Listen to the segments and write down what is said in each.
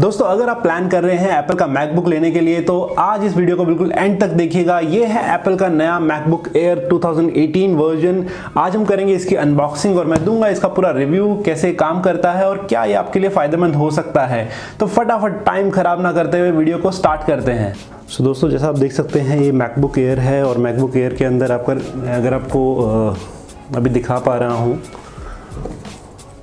दोस्तों अगर आप प्लान कर रहे हैं एप्पल का मैकबुक लेने के लिए तो आज इस वीडियो को बिल्कुल एंड तक देखिएगा। ये है एप्पल का नया मैकबुक एयर 2018 वर्जन आज हम करेंगे इसकी अनबॉक्सिंग और मैं दूँगा इसका पूरा रिव्यू कैसे काम करता है और क्या ये आपके लिए फ़ायदेमंद हो सकता है। तो फटाफट टाइम खराब ना करते हुए वीडियो को स्टार्ट करते हैं। सो so, दोस्तों जैसा आप देख सकते हैं ये मैकबुक एयर है और मैकबुक एयर के अंदर आपका अगर आपको अभी दिखा पा रहा हूँ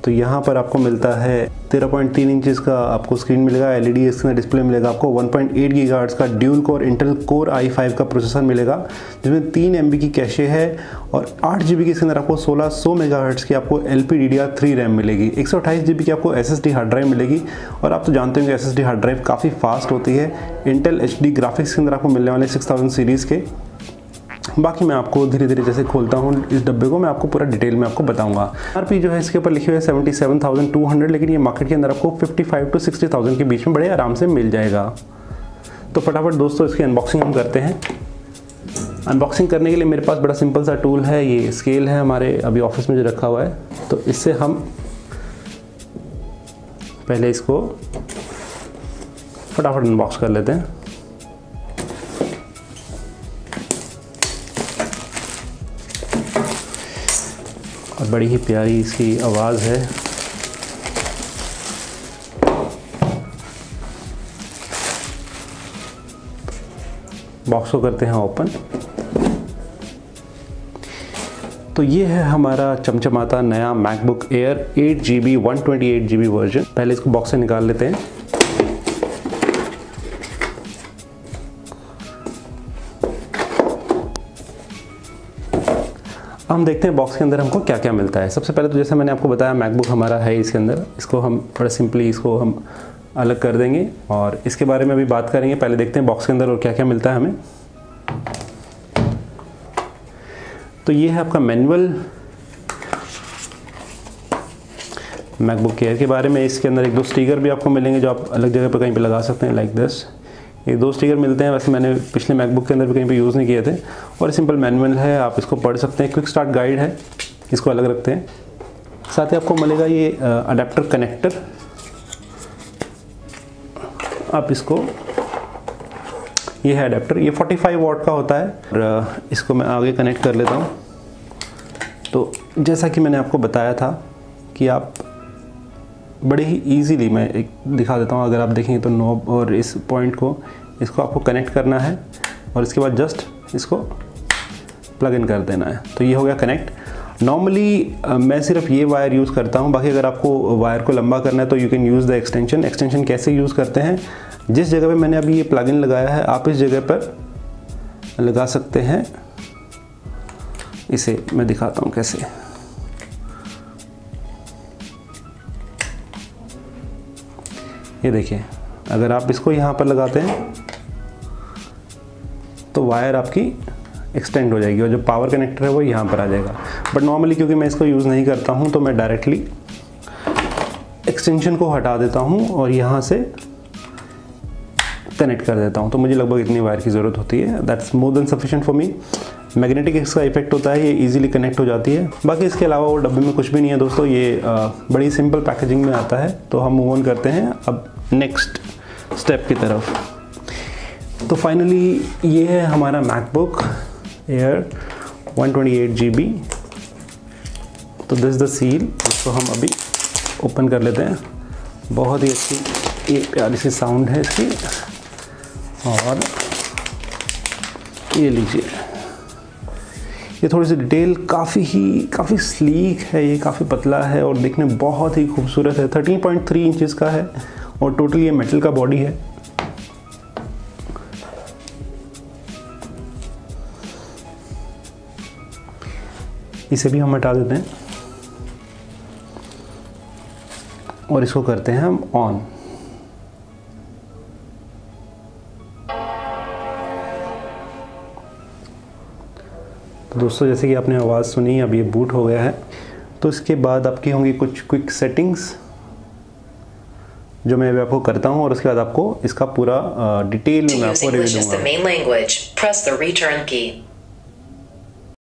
तो यहाँ पर आपको मिलता है 13.3 इंचेस का आपको स्क्रीन मिलेगा एल ई स्क्रीन डिस्प्ले मिलेगा, आपको 1.8 पॉइंट का dual core Intel core i5 का प्रोसेसर मिलेगा, जिसमें तीन एम की कैशे है और आठ जी के अंदर आपको सोलह 1600 मेगाहर्ट्ज़ की आपको L P D R three RAM मिलेगी, एक सौ अट्ठाईस जी बी की आपको S S D hard drive मिलेगी और आप तो जानते होंगे S S D hard drive काफ़ी फास्ट होती है। इंटेल एच डी ग्राफिक्स के अंदर आपको मिलने वाले सिक्स थाउज़ेंड सीरीज़ के। बाकी मैं आपको धीरे धीरे जैसे खोलता हूँ, इस डब्बे को मैं आपको पूरा डिटेल में आपको बताऊँगा। आर पी जो है, इसके ऊपर लिखे हुए seventy seven thousand two hundred लेकिन ये मार्केट के अंदर आपको fifty five to sixty thousand के बीच में बड़े आराम से मिल जाएगा। तो फटाफट दोस्तों, इसकी अनबॉक्सिंग हम करते हैं। अनबॉक्सिंग करने के लिए मेरे पास बड़ा सिंपल सा टूल है, ये स्केल है हमारे, अभी ऑफ़िस में जो रखा हुआ है। तो इससे हम पहले इसको फटाफट अनबॉक्स कर लेते हैं। और बड़ी ही प्यारी इसकी आवाज़ है। बॉक्स को करते हैं ओपन तो ये है हमारा चमचमाता नया MacBook Air 8 G B one twenty version पहले इसको बॉक्स से निकाल लेते हैं। हम देखते हैं बॉक्स के अंदर हमको क्या क्या मिलता है। सबसे पहले तो जैसे मैंने आपको बताया मैकबुक हमारा है इसके अंदर। इसको हम थोड़ा सिंपली इसको हम अलग कर देंगे और इसके बारे में अभी बात करेंगे। पहले देखते हैं बॉक्स के अंदर और क्या क्या मिलता है हमें। तो ये है आपका मैनुअल मैकबुक केयर के बारे में। इसके अंदर एक दो स्टीकर भी आपको मिलेंगे जो आप अलग जगह पर कहीं पर लगा सकते हैं लाइक दिस ये दो स्टिकर मिलते हैं, वैसे मैंने पिछले मैकबुक के अंदर भी कहीं पे यूज़ नहीं किए थे। और सिंपल मैनुअल है, आप इसको पढ़ सकते हैं। क्विक स्टार्ट गाइड है, इसको अलग रखते हैं। साथ ही आपको मिलेगा ये अडेप्टर कनेक्टर आप इसको, ये है अडेप्टर ये 45 वॉट का होता है। और इसको मैं आगे कनेक्ट कर लेता हूँ। तो जैसा कि मैंने आपको बताया था कि आप बड़े ही इजीली मैं एक दिखा देता हूँ। अगर आप देखेंगे तो नॉब और इस पॉइंट को, इसको आपको कनेक्ट करना है और इसके बाद जस्ट इसको प्लग इन कर देना है। तो ये हो गया कनेक्ट नॉर्मली मैं सिर्फ़ ये वायर यूज़ करता हूँ। बाकी अगर आपको वायर को लंबा करना है तो you can use the extension extension कैसे यूज़ करते हैं? जिस जगह पे मैंने अभी ये प्लग इन लगाया है, आप इस जगह पर लगा सकते हैं। इसे मैं दिखाता हूँ कैसे। ये देखिए, अगर आप इसको यहाँ पर लगाते हैं तो वायर आपकी एक्सटेंड हो जाएगी और जो पावर कनेक्टर है वो यहाँ पर आ जाएगा। बट नॉर्मली क्योंकि मैं इसको यूज़ नहीं करता हूँ तो मैं डायरेक्टली एक्सटेंशन को हटा देता हूँ और यहाँ से कनेक्ट कर देता हूँ। तो मुझे लगभग इतनी वायर की ज़रूरत होती है। That's more than sufficient for me magnetic इसका इफ़ेक्ट होता है, ये इजीली कनेक्ट हो जाती है। बाकी इसके अलावा वो डब्बे में कुछ भी नहीं है दोस्तों, ये बड़ी सिंपल पैकेजिंग में आता है। तो हम मूव ऑन करते हैं अब नेक्स्ट स्टेप की तरफ़। तो फाइनली ये है हमारा मैकबुक एयर 128 GB तो दिस द सील इसको हम अभी ओपन कर लेते हैं। बहुत ही अच्छी एक प्यारी सी साउंड है इसकी। और ये लीजिए। ये थोड़ी सी डिटेल काफ़ी ही, काफ़ी स्लीक है, ये काफ़ी पतला है और देखने बहुत ही खूबसूरत है। 13.3 इंचेस का है और टोटल ये मेटल का बॉडी है। इसे भी हम हटा देते हैं और इसको करते हैं हम ऑन तो दोस्तों जैसे कि आपने आवाज़ सुनी अब ये बूट हो गया है। तो इसके बाद आपकी होंगी कुछ क्विक सेटिंग्स जो मैं अभी आपको करता हूँ और उसके बाद आपको इसका पूरा डिटेल में आपको रिव्यू दूँगा।